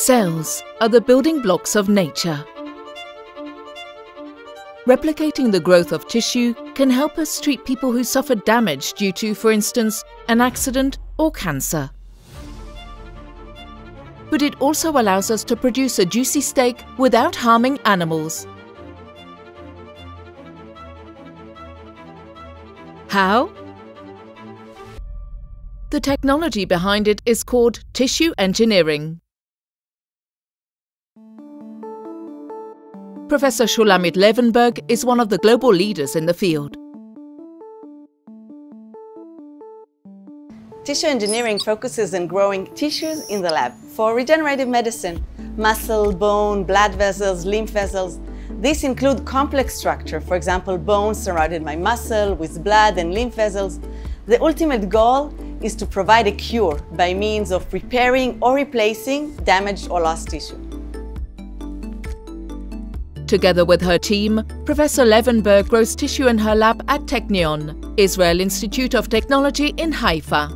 Cells are the building blocks of nature. Replicating the growth of tissue can help us treat people who suffer damage due to, for instance, an accident or cancer. But it also allows us to produce a juicy steak without harming animals. How? The technology behind it is called tissue engineering. Professor Shulamit Levenberg is one of the global leaders in the field. Tissue engineering focuses on growing tissues in the lab for regenerative medicine, muscle, bone, blood vessels, lymph vessels. These include complex structure, for example, bones surrounded by muscle with blood and lymph vessels. The ultimate goal is to provide a cure by means of repairing or replacing damaged or lost tissue. Together with her team, Professor Levenberg grows tissue in her lab at Technion, Israel Institute of Technology in Haifa.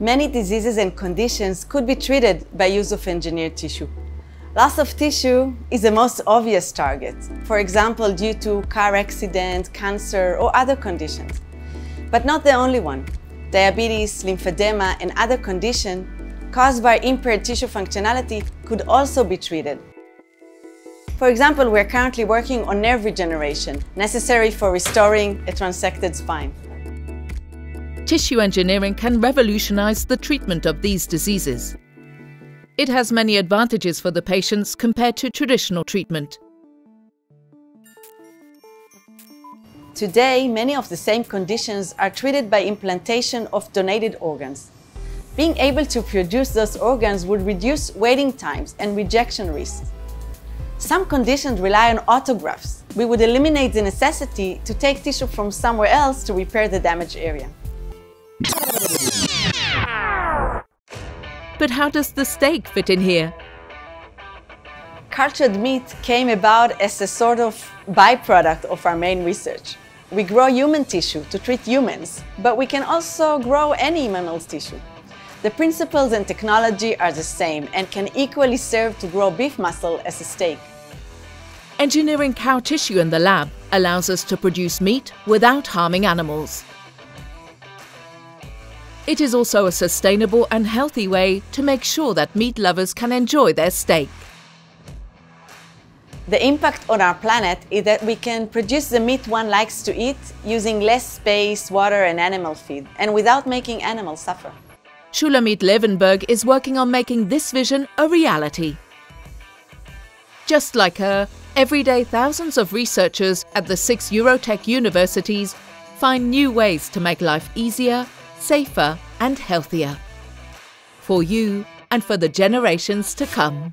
Many diseases and conditions could be treated by use of engineered tissue. Loss of tissue is the most obvious target, for example, due to car accident, cancer, or other conditions. But not the only one. Diabetes, lymphedema, and other conditions caused by impaired tissue functionality could also be treated. For example, we're currently working on nerve regeneration, necessary for restoring a transected spine. Tissue engineering can revolutionize the treatment of these diseases. It has many advantages for the patients compared to traditional treatment. Today, many of the same conditions are treated by implantation of donated organs. Being able to produce those organs would reduce waiting times and rejection risks. Some conditions rely on autografts. We would eliminate the necessity to take tissue from somewhere else to repair the damaged area. But how does the steak fit in here? Cultured meat came about as a sort of byproduct of our main research. We grow human tissue to treat humans, but we can also grow any mammal's tissue. The principles and technology are the same and can equally serve to grow beef muscle as a steak. Engineering cow tissue in the lab allows us to produce meat without harming animals. It is also a sustainable and healthy way to make sure that meat lovers can enjoy their steak. The impact on our planet is that we can produce the meat one likes to eat using less space, water and animal feed, and without making animals suffer. Shulamit Levenberg is working on making this vision a reality. Just like her, every day thousands of researchers at the six Eurotech universities find new ways to make life easier, safer and healthier. For you and for the generations to come.